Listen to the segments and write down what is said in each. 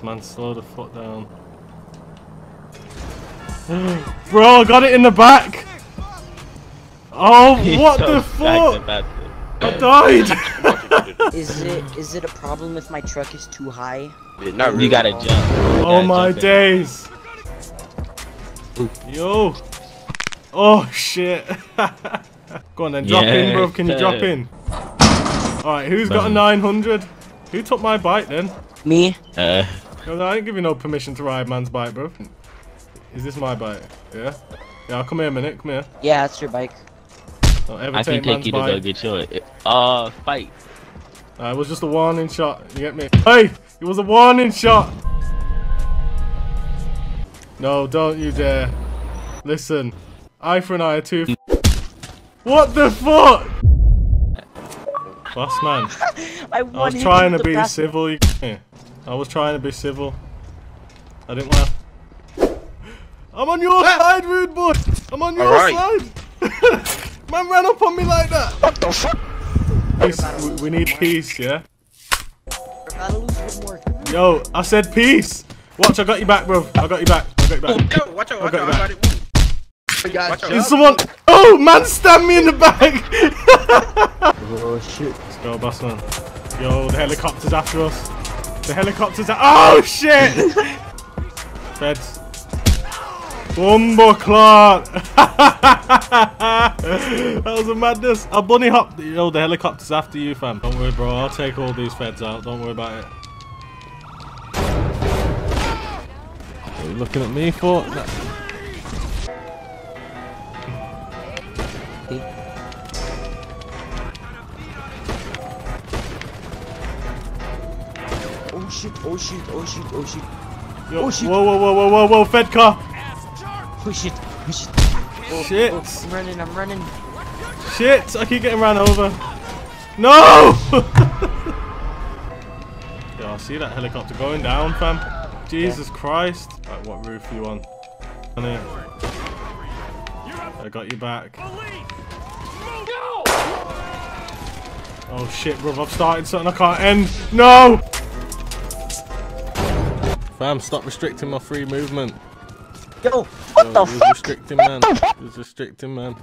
Man, slow the foot down. Bro, I got it in the back! Oh, what the fuck? I died! Is it is it a problem if my truck is too high? Not really. You gotta jump. You Oh gotta my jump in. days! Yo! Oh shit! Go on then, drop in, bro. Can you drop in? Alright, who's got a 900? Who took my bike then? Me? Uh, No, I ain't give you no permission to ride man's bike, bro. Is this my bike? Yeah? Yeah, come here a minute, come here. Yeah, that's your bike. Don't ever I take can take man's you to go bike. get your uh fight. Uh, it was just a warning shot, you get me? Hey! It was a warning shot! No, don't you dare. Listen, eye for an eye, two What the fuck? Boss man, I, I was trying to be civil, you get me? I was trying to be civil. I didn't want to... I'm on your side, rude boy! I'm on your Alright. side! man ran up on me like that! What the fuck? Peace. We, we need peace, yeah? Gotta lose one more. Yo, I said peace! Watch, I got you back, bro. I got you back. I got you back. Yo, watch out, watch out. I got it. Watch out. Is someone... Oh, man stabbed me in the back! Oh shit. Let's go, boss man. Yo, the helicopter's after us. The helicopter's a- Oh, shit! Feds. Bumbo clot! that was a madness. A bunny hop. Yo, the helicopter's after you, fam. Don't worry, bro. I'll take all these feds out. Don't worry about it. What are you looking at me for? Oh shit, oh shit, oh shit, oh shit. Yo, Oh, shit. Whoa, whoa, whoa, whoa, whoa, whoa, Fed car! Oh shit, oh shit. Oh, Shit. oh, I'm running, I'm running. Shit! I keep getting ran over. No! Yo, I see that helicopter going down, fam. Jesus Christ. Right, what roof are you on? On it. I got you back. Oh shit, bro. I've started something I can't end. No! Fam, stop restricting my free movement. Yo, what Yo, the fuck? restricting, man? Who's restricting, man?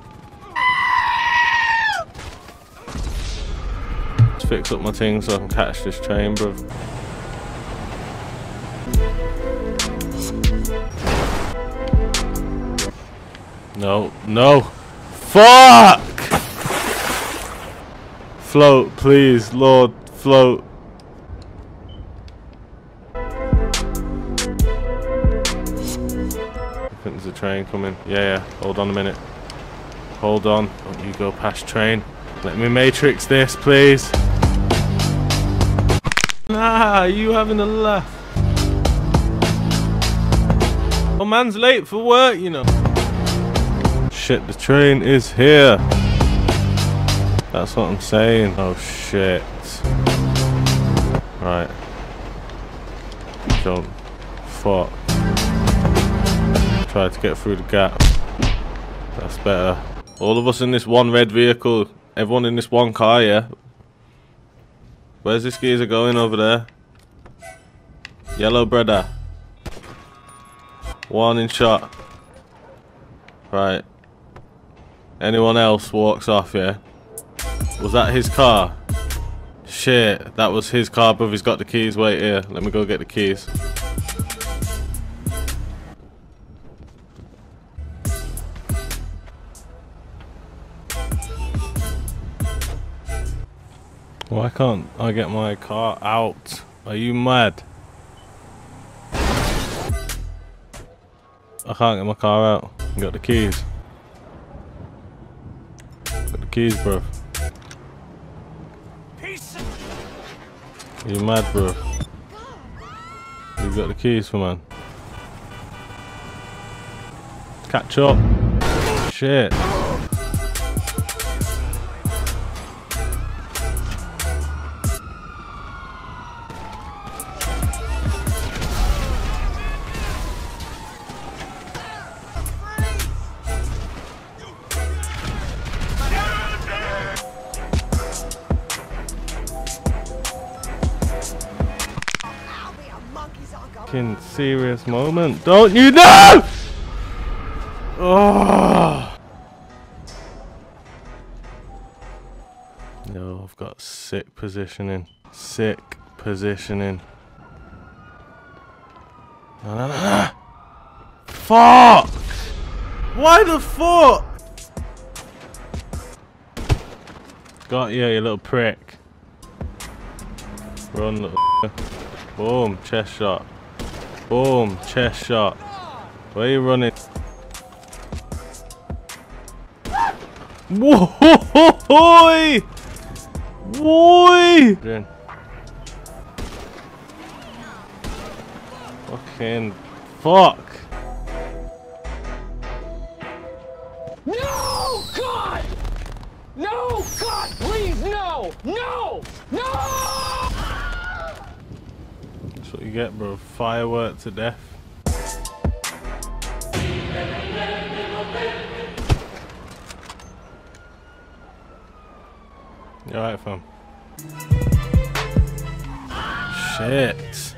Let's fix up my thing so I can catch this train, bro. No, no. Fuck! Float, please, Lord, float. Train coming. Yeah, yeah. Hold on a minute. Hold on. Don't you go past train. Let me matrix this, please. Nah, you having a laugh. Oh, man's late for work, you know. Shit, the train is here. That's what I'm saying. Oh, shit. Right. Don't. Fuck. Try to get through the gap. That's better. All of us in this one red vehicle. Everyone in this one car, yeah? Where's this geezer going over there? Yellow brother. Warning shot. Right. Anyone else walks off, yeah? Was that his car? Shit, that was his car, bruv. He's got the keys. Wait here. Let me go get the keys. Why can't I get my car out? Are you mad? I can't get my car out. I got the keys. Got the keys, bro. You mad, bro? You got the keys for man. Catch up. Shit. Fucking serious moment. Don't you know? Oh. No, I've got sick positioning. Sick positioning. No, no, no, no. Fuck! Why the fuck? Got you, you little prick. Run, little. Boom, chest shot. Boom, chest shot. Where are you running? Whoa! Boy! Doing. Fucking fuck! No! God! No! God, please, no! No! No! You get, bro. Firework to death. You alright, fam? Shit.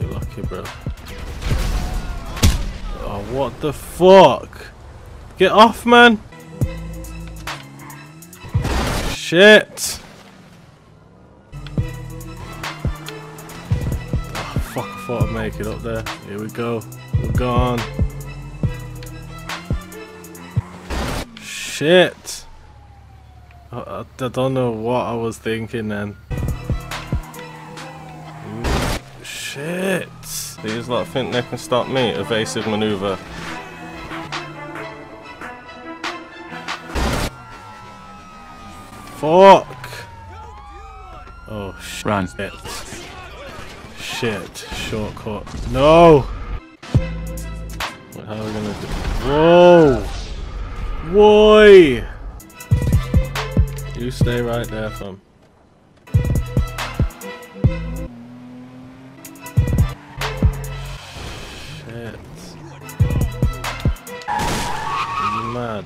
You're lucky, bro. Oh, what the fuck? Get off, man! Shit! Fuck, I thought I'd make it up there. Here we go. We're gone. Shit! I, I, I don't know what I was thinking then. Shit! These lot think they can stop me. Evasive maneuver. Fuck! Oh shit. Run. Shit. Shortcut. No! How are we gonna do? Whoa! Why? You stay right there, fam. Shit. Are you mad?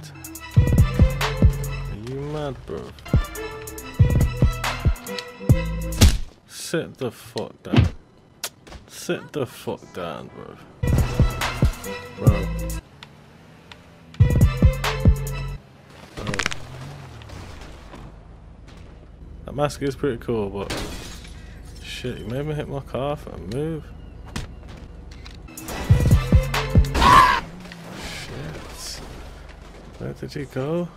Are you mad, bro? Sit the fuck down. Sit the fuck down, bro. Bro. Bro. That mask is pretty cool, but shit, you made me hit my car for a move. Shit. Where did he go?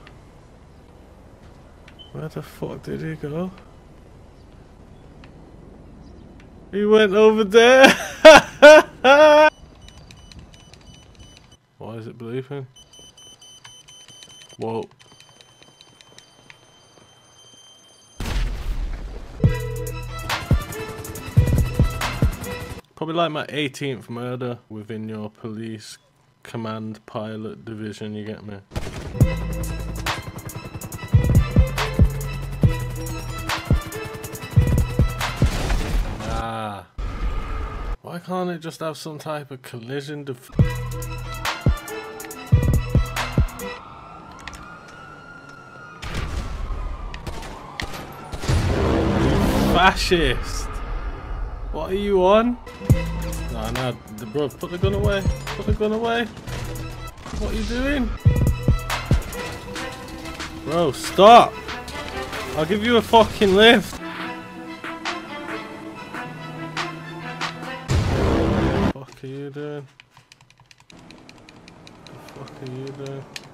Where the fuck did he go? He went over there. Why is it bleeping? Whoa. Probably like my 18th murder within your police command pilot division, you get me? Ah. Why can't it just have some type of collision Fascist! What are you on? No, no, the bro, put the gun away. Put the gun away. What are you doing? Bro, stop! I'll give you a fucking lift. fuck are you doing? The fuck are you doing?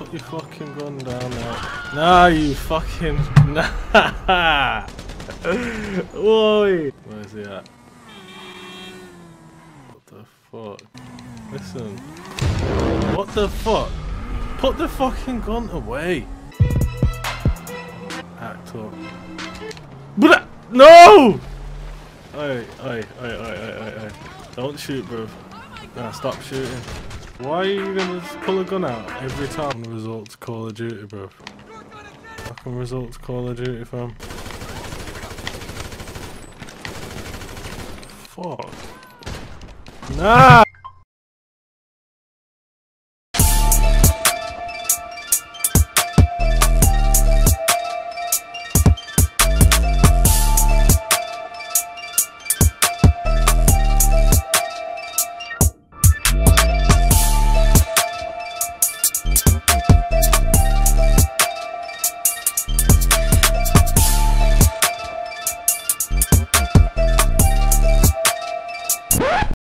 Put your fucking gun down now. Nah, you fucking. Nah! Oi! Where's he at? What the fuck? Listen. What the fuck? Put the fucking gun away! Act up. But no! Oi, oi, oi, oi, oi, oi, oi. Don't shoot, bro. Nah, stop shooting. Why are you gonna pull a gun out every time? Results Call of Duty, bro. Fucking results Call of Duty, fam. Fuck. Nah!